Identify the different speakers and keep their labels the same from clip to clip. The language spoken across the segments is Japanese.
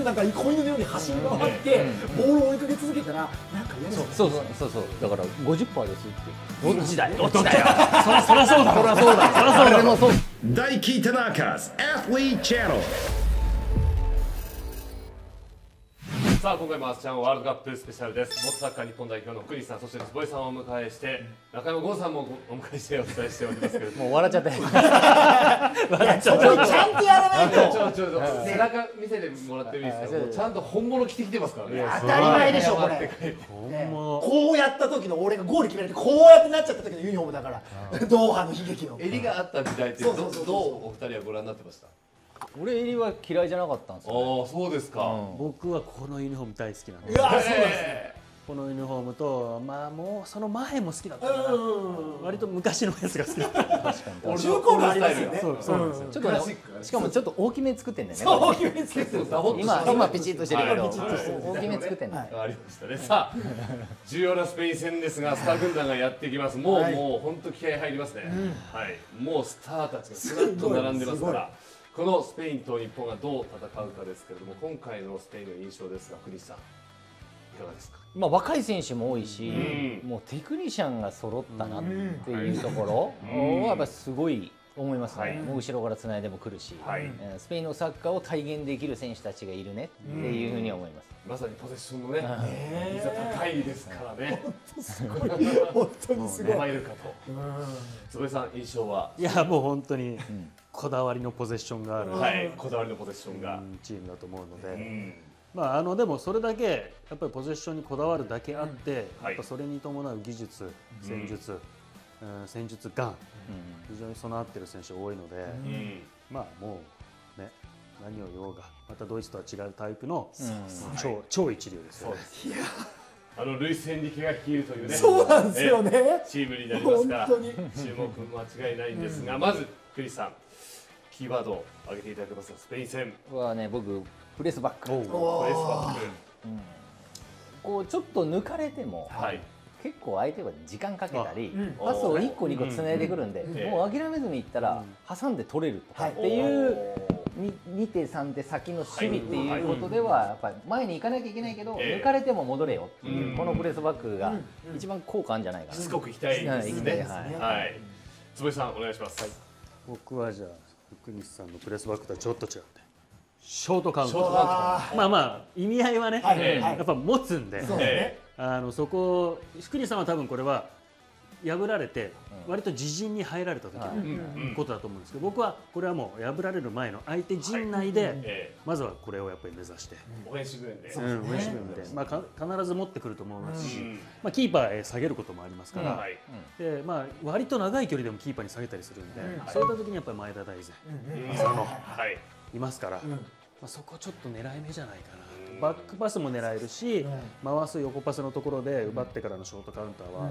Speaker 1: くなんか子犬のように走り回って、ボールを追いかけ続けたらなんか嫌ですよね
Speaker 2: そうそうそうそうだから50%ですってどっちだよどっちだよ
Speaker 3: そりゃそうだ
Speaker 2: そりゃそうだそりゃそうだ俺もそう
Speaker 4: だ
Speaker 5: さあ今回もアスチャンワールドカップスペシャルです。元サッカー日本代表の福西さんそして坪井さんをお迎えして中山剛さんもお迎えしてお伝えしておりますけれども。
Speaker 2: もう笑っちゃって
Speaker 1: そこちゃんとやらない
Speaker 5: ちょ
Speaker 1: と
Speaker 5: ちょちょ背中見せてもらってもいいですかちゃんと本物着てきてますからね
Speaker 1: 当たり前でしょこれ
Speaker 3: 本物
Speaker 1: こうやった時の俺がゴール決められてこうやってなっちゃった時のユニフォームだからドーハの悲劇の
Speaker 5: 襟があった時代ってど
Speaker 1: う
Speaker 5: お二人はご覧になってました
Speaker 2: 俺入りは嫌いじゃなかったんですよ、ね、
Speaker 5: ああそうですか。
Speaker 3: 僕はこのユニフォーム大好きなんで
Speaker 1: うわそうです。ね
Speaker 5: え
Speaker 3: このユニフォームとまあもうその前も好きだったかな
Speaker 1: うん
Speaker 3: 割と昔のやつが好きだった。
Speaker 5: ー俺
Speaker 1: 中高がありますよね。
Speaker 3: そうそうなんですよ。
Speaker 2: ちょっとねしかもちょっと大きめ作ってんだよね。
Speaker 1: そう決めつけて
Speaker 5: 結構ダボっと
Speaker 2: 今今ピチッとしてるけど、
Speaker 5: はい。ピチッとしてる
Speaker 2: 大きめ作ってんだよ、
Speaker 1: はい。
Speaker 5: ありましたね。さあ、重要なスペイン戦ですが、スター軍団がやってきます。もう、
Speaker 1: はい。
Speaker 5: もう本当気合入りますね。はい、もうスターたちがずらっと並んでますから。このスペインと日本がどう戦うかですけれども、今回のスペインの印象ですが、国西さん。いかがですか？
Speaker 2: まあ、若い選手も多いし、
Speaker 5: うん。
Speaker 2: もうテクニシャンが揃ったなっていうところはやっぱりすごい思いますね、
Speaker 5: はい。
Speaker 2: もう後ろからつないでも来るし、
Speaker 5: はい。
Speaker 2: えースペインのサッカーを体現できる選手たちがいるねっていうふうに思います。
Speaker 5: まさにポゼッションのね、
Speaker 1: ね
Speaker 5: 膝高いですからね。
Speaker 1: 本当にすごい。
Speaker 5: 参るかと。坪井さん、印象は？
Speaker 3: いやもう本当にこだわりのポゼッションがある、
Speaker 5: はい、こだわりのポゼッションが。
Speaker 3: うんチームだと思うの
Speaker 5: う
Speaker 3: で、
Speaker 5: ん。
Speaker 3: まあ、あのでもそれだけやっぱりポゼッションにこだわるだけあって、
Speaker 5: はい。
Speaker 3: やっぱそれに伴う技術、戦術、うん戦術眼、非常に備わっている選手が多いので、
Speaker 5: うん。
Speaker 3: まあもうね何を言おうがまたドイツとは違うタイプの
Speaker 2: うん。
Speaker 3: 超,、超一流ですよね。
Speaker 5: あのルイス・エンリケが率いるというね。
Speaker 1: そうなんですよね。
Speaker 5: えチームになりますから。
Speaker 1: 本当に。
Speaker 5: 注目間違いないんですが、まずクリスさん、キーワードを挙げていただけますか？スペイン戦、
Speaker 2: はね僕プレスバック。
Speaker 5: プレスバック。
Speaker 2: こうちょっと抜かれても、
Speaker 5: はい。
Speaker 2: 結構相手は時間かけたり、
Speaker 1: うん。
Speaker 2: パスを1個2個つないでくるんで、
Speaker 5: ん。
Speaker 2: もう諦めずにいったら挟んで取れるとか。
Speaker 1: はい。
Speaker 2: っていう、に2手3手先の守備っていうことではやっぱり前に行かなきゃいけないけど、
Speaker 5: ええ
Speaker 2: 抜かれても戻れよっていう、
Speaker 5: うん。
Speaker 2: このプレスバックが一番効果あるんじゃないかな、
Speaker 5: しつこく行きたいですね。
Speaker 2: ですね
Speaker 5: はい。坪井さん、お願いします。
Speaker 3: 僕はじゃあ福西さんのプレスバックとはちょっと違ってショートカウント。まあまあ意味合いはね、
Speaker 1: はい。
Speaker 5: はい。
Speaker 3: やっぱ持つんで。
Speaker 1: そうですね。
Speaker 3: あのそこを福西さんは多分これは破られて割と自陣に入られた時
Speaker 2: はい。
Speaker 3: のことだと思うんですけど僕はこれはもう破られる前の相手陣内で
Speaker 5: え
Speaker 3: まずはこれをやっぱり目指して、
Speaker 5: ーオフェンシブ面で。
Speaker 3: うん、ウェイシブンで、まあ、か必ず持ってくると思いますし、
Speaker 5: うん。
Speaker 3: まあ、キーパーへ下げることもありますから、
Speaker 5: はい。
Speaker 3: でまあ、割と長い距離でもキーパーに下げたりするんで、そういった時にやっぱり前田大然
Speaker 5: うん
Speaker 3: 浅野
Speaker 5: はい。
Speaker 3: いますから、
Speaker 1: ん。
Speaker 3: まあ、そこちょっと狙い目じゃないかなバックパスも狙えるし、
Speaker 1: ん。
Speaker 3: 回す横パスのところで奪ってからのショートカウンターは、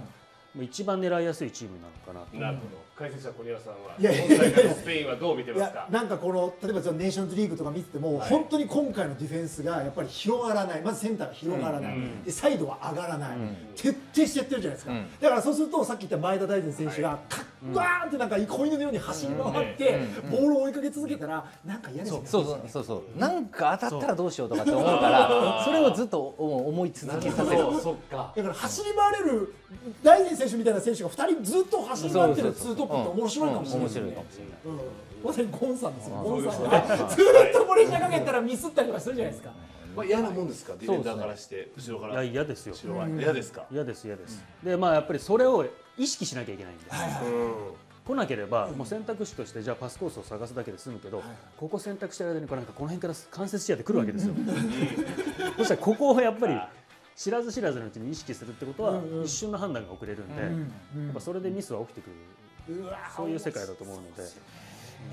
Speaker 3: 一番狙いやすいチームなのかなと。
Speaker 5: なるほど。解説者小宮さんは、
Speaker 1: いやいやいや
Speaker 5: 今大会のスペインはどう見て
Speaker 1: い
Speaker 5: ますか？
Speaker 1: やなんかこの例えばそのネーションズリーグとか見てても、本当に今回のディフェンスがやっぱり広がらない。まずセンターが広がらない、でサイドは上がらない、徹底してやってるじゃないですか、
Speaker 2: うん。
Speaker 1: だからそうするとさっき言った前田大然選手がカッワーンってなんか子犬のように走り回って、ボールを追いかけ続けたらなんか嫌ですよね。
Speaker 2: そうそうそうそう。なんか当たったらどうしようとかって思うからそれをずっと思い続けさせる。
Speaker 5: そう。そっか。
Speaker 1: だから走り回れる大手みたいな選手が2人ずっと走り回ってるツートップって面白いかもしれない、
Speaker 2: 面白いかもしれない
Speaker 1: うん。まさにゴンさんですよ、ゴンさんがずっとプレッシャーかけたらミスったりとかするじゃないですか。
Speaker 5: まあ嫌なもんですか。ディフェンダーからして後ろか
Speaker 3: いや
Speaker 5: ら。
Speaker 3: 嫌ですよ。
Speaker 5: 後ろは嫌ですか。
Speaker 3: 嫌です嫌です、でまあやっぱりそれを意識しなきゃいけないんで、
Speaker 5: うん。
Speaker 3: 来なければもう選択肢としてじゃあパスコースを探すだけで済むけど、ここ選択してる間にこれなんかこの辺から間接視野で来るわけですよ、そしたらここをやっぱり知らず知らずのうちに意識するってことは一瞬の判断が遅れるんで、やっぱそれでミスは起きてくる、そういう世界だと思うので。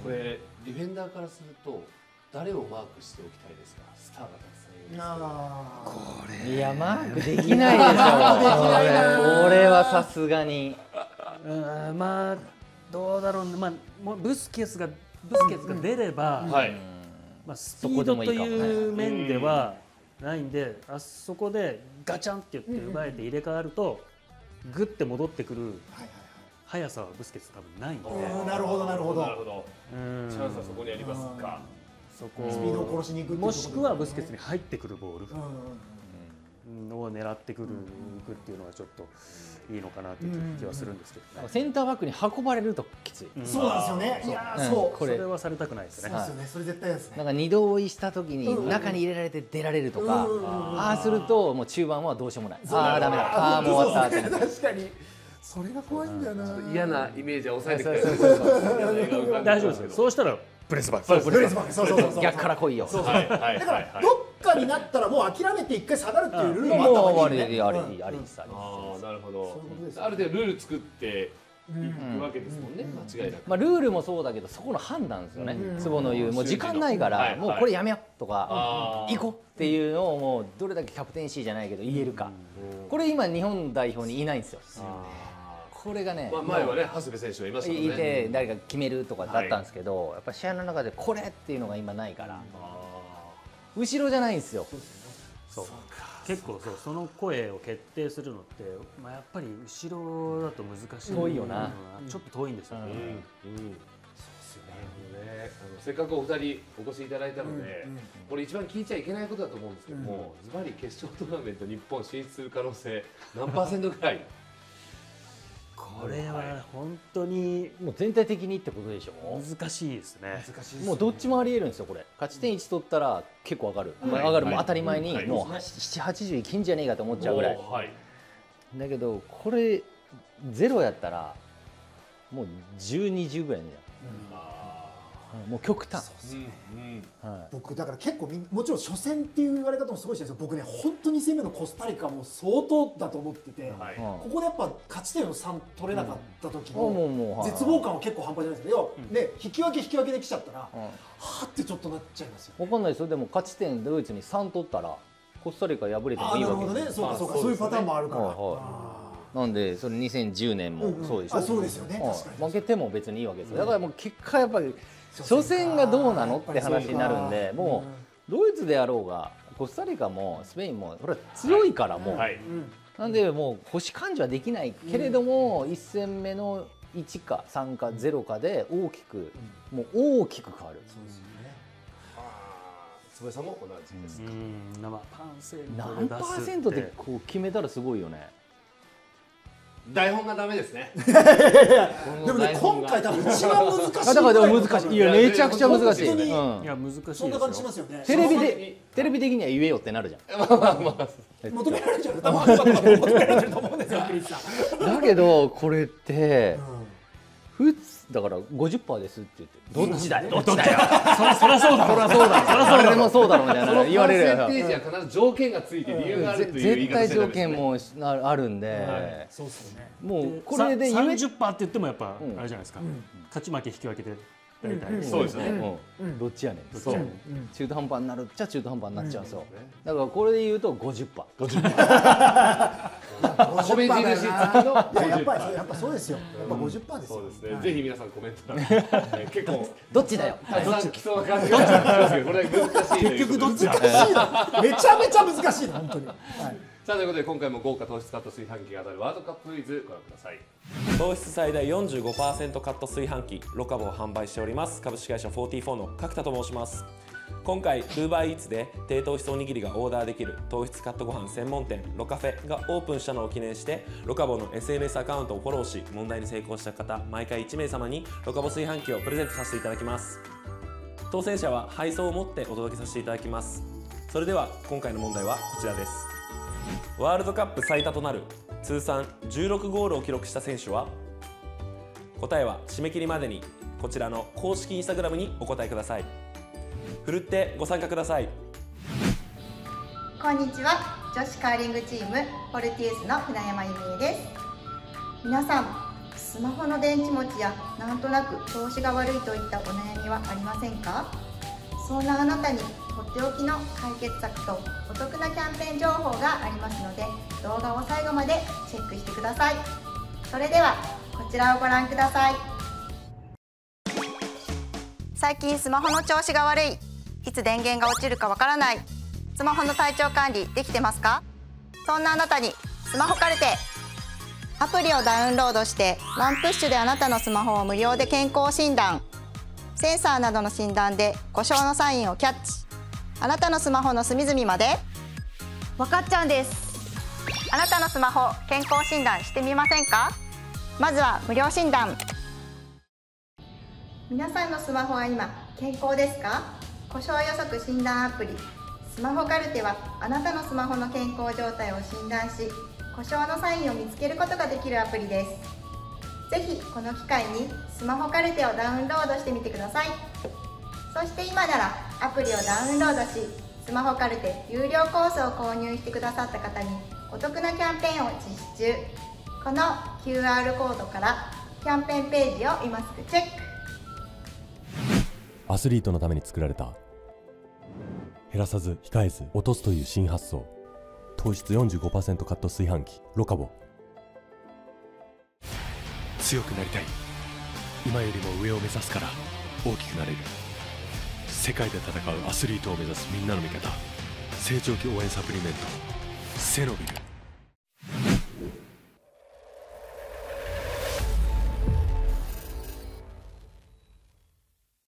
Speaker 5: これディフェンダーからすると誰をマークしておきたいですか？スターがたくさんいる。
Speaker 1: あ
Speaker 2: いやマークできないでしょ。これはさすがに。
Speaker 3: うんまあどうだろうね、まあ、もうブスケツがブスケツが出れば、
Speaker 5: はい。
Speaker 3: まあ、スピードという面ではないんで、あそこでガチャンって言って奪えて入れ替わると、ぐって戻ってくる速さはブスケツ多分ないんで、
Speaker 1: ーなるほどなるほど。
Speaker 5: なるほど。
Speaker 3: うん。
Speaker 5: チャンスはそこにありますか。
Speaker 3: そこ。
Speaker 1: スピードを殺しに行くっていう
Speaker 3: もしくはブスケツに入ってくるボール。
Speaker 1: うんうん
Speaker 3: を狙ってくるいくっていうのはちょっといいのかなという気はするんですけどね。
Speaker 2: センターバックに運ばれるときつい、
Speaker 3: うん
Speaker 1: そうなんですよね。いやー
Speaker 2: う。ん
Speaker 1: そう。
Speaker 2: これ。
Speaker 3: それはされたくないですね。
Speaker 1: そうですよね。それ絶対ですね。
Speaker 2: なんか二度追いしたときに中に入れられて出られるとか、
Speaker 1: うんうんうんうん。
Speaker 2: ああするともう中盤はどうしようもない。ああダメだ。ああもう終わった。って
Speaker 1: 確かに。それが怖いんだよな。
Speaker 5: 嫌なイメージは抑えてくれる
Speaker 2: そうそう
Speaker 3: 大丈夫ですよ。そうしたらプレスバック。
Speaker 1: ブレスバック。そうそうそうそう。
Speaker 2: 逆から来いよ。
Speaker 5: はいはい
Speaker 1: だか
Speaker 5: はい。はい
Speaker 1: らどっかになったらもう諦めて一回下がるっていうルール
Speaker 2: も
Speaker 1: あった
Speaker 2: 終わ
Speaker 1: 方がいいよね
Speaker 2: りあれ
Speaker 1: うん
Speaker 2: あれですあれ
Speaker 5: ああなるほどある程度ルール作っていくわけですもんね。間違いなく。
Speaker 2: まあ、ルールもそうだけどそこの判断ですよね、坪の言うもう時間ないから、
Speaker 5: はいはい。
Speaker 2: もうこれやめようとか、行こうっていうのをもうどれだけキャプテンシーじゃないけど言えるか、これ今日本代表にいないんですよ。これがね、
Speaker 5: まあ前はね長谷部選手がいましたもんね。
Speaker 2: いて誰か決めるとかだったんですけど、やっぱ試合の中でこれっていうのが今ないから、後ろじゃないんですよ、
Speaker 3: そう。結構そうその声を決定するのって、まあ、やっぱり後ろだと難しい。
Speaker 2: 遠いよな。
Speaker 3: うん。ちょっと遠いんですよね、
Speaker 5: うん。うん。そうですよね。あのせっかくお二人お越しいただいたので、これ一番聞いちゃいけないことだと思うんですけども、ズバリ決勝トーナメント日本進出する可能性何パーセントぐらい？
Speaker 3: これは本当に
Speaker 2: もう全体的にってことでしょ、
Speaker 3: 難しいですね。
Speaker 5: 難しいです
Speaker 2: もうどっちもありえるんですよ、これ、勝ち点1取ったら結構上がる、まあ上がる、もう当たり前に、
Speaker 5: はい。
Speaker 2: もう7、80いけんじゃねえかと思っちゃうぐらい、
Speaker 5: はい。
Speaker 2: だけど、これ、ゼロやったら、もう10、20ぐらいじゃん、もう極端、
Speaker 1: 僕だから結構みんもちろん初戦っていう言われ方もすごいしてるんですよ僕ね本当に2戦目のコスタリカも相当だと思ってて、
Speaker 5: はい。
Speaker 2: うん
Speaker 1: ここでやっぱ勝ち点を3取れなかった時
Speaker 2: もうもうもう
Speaker 1: の
Speaker 2: はい
Speaker 1: 絶望感は結構半端じゃないですけど、で引き分け引き分けできちゃったら、
Speaker 2: うん
Speaker 1: はーってちょっとなっちゃいますよ
Speaker 2: 分かんないですよ、でも勝ち点、ドイツに3取ったら、コスタリカ敗れてもいい
Speaker 1: ああなる
Speaker 2: わけですよ。
Speaker 1: ほどね。そうかそうか。
Speaker 5: あ
Speaker 1: そういうパターンもあるから、
Speaker 2: はいなんで、それ2010年もそうでしょ、
Speaker 1: あそうですよね。
Speaker 2: うん
Speaker 1: 確かに。
Speaker 2: 負けても別にいいわけですよ、だからもう結果、やっぱり初戦がどうなのって話になるんで、もうドイツであろうが、コスタリカもスペインも、これは強いから、もう、
Speaker 5: はい。
Speaker 2: なんで、もう星感情はできないけれども、1戦目の1か3か0かで大きく、もう大きく変わる。
Speaker 5: 坪井さんも同じです、
Speaker 3: うん。生パーセント
Speaker 2: 何パーセントでこう決めたらすごいよね。
Speaker 5: 台本がダメですね。
Speaker 1: でもね今回多分一番難しい
Speaker 2: あだからでも難しい。いやめちゃくちゃ難しい。
Speaker 1: 本当に。
Speaker 2: うん。
Speaker 3: いや難しい
Speaker 1: そんな感じしますよね。
Speaker 2: テレビでテレビ的には言えよってなるじゃ
Speaker 1: 求められちゃう。求められてると思うんですよクリスさん。
Speaker 2: ん。だけどこれって普通だから50%ですって言って どっちだよ。どっちだよ。
Speaker 3: そそりゃそうだ
Speaker 2: そりゃそうだ。そりゃ誰でもそうだろうみたいな言われるよ。
Speaker 5: パーセンテージは必ず条件がついて理由があるという言い
Speaker 2: 絶対
Speaker 5: 方してるんですね
Speaker 2: 条件もなあるんで、
Speaker 1: そうっすよね。
Speaker 2: もうこれで
Speaker 3: さ
Speaker 2: 言え
Speaker 3: 30%って言ってもやっぱ
Speaker 2: うん。
Speaker 3: あれじゃないですか、勝ち負け引き分けで大体、
Speaker 5: そうですよね、
Speaker 2: うん。どっちやねん。う。中途半端になるっちゃ中途半端になっちゃうんですよ。だからこれで言うと50%。
Speaker 5: 米印付きの
Speaker 1: いややっぱりそうやっぱそうですよ。やっぱ50%ですよ。
Speaker 5: そうですね、ぜひ皆さんコメント結構
Speaker 2: どっちだよ。
Speaker 5: たくさん来そうな感じがしますけどこれは難しい
Speaker 3: 結局どっち？だ
Speaker 1: 難しいなめちゃめちゃ難しいな本当に、はい
Speaker 5: さあということで今回も豪華糖質カット炊飯器が当たるワールドカップクイズご覧ください。
Speaker 6: 糖質最大45%カット炊飯器ロカボを販売しております。株式会社44の角田と申します。今回 UberEats で低糖質おにぎりがオーダーできる糖質カットご飯専門店ロカフェがオープンしたのを記念してロカボの SNS アカウントをフォローし問題に成功した方毎回1名様にロカボ炊飯器をプレゼントさせていただきます。当選者は配送をもってお届けさせていただきます。それでは今回の問題はこちらです。ワールドカップ最多となる通算16ゴールを記録した選手は？答えは締め切りまでにこちらの公式インスタグラムにお答えください。ふるってご参加ください。
Speaker 7: こんにちは。女子カーリングチームフォルティウスの船山由美恵です。皆さんスマホの電池持ちやなんとなく調子が悪いといったお悩みはありませんか？そんなあなたにとっておきの解決策とお得なキャンペーン情報がありますので動画を最後までチェックしてください。それではこちらをご覧ください。最近スマホの調子が悪い。いつ電源が落ちるかわからない。スマホの体調管理できてますか？そんなあなたにスマホカルテアプリをダウンロードしてワンプッシュであなたのスマホを無料で健康診断。センサーなどの診断で故障のサインをキャッチ。あなたのスマホの隅々まで。分かっちゃうんです。あなたのスマホ健康診断してみませんか？まずは無料診断。皆さんのスマホは今健康ですか？故障予測診断アプリ。スマホカルテはあなたのスマホの健康状態を診断し故障のサインを見つけることができるアプリですぜひこの機会にスマホカルテをダウンロードしてみてください。そして今ならアプリをダウンロードしスマホカルテ有料コースを購入してくださった方にお得なキャンペーンを実施中。この QR コードからキャンペーンページを今すぐチェック。
Speaker 8: アスリートのために作られた減らさず控えず落とすという新発想。糖質45%カット炊飯器ロカボ。強くなりたい。今よりも上を目指すから大きくなれる。世界で戦うアスリートを目指すみんなの味方。成長期応援サプリメント。セロビル。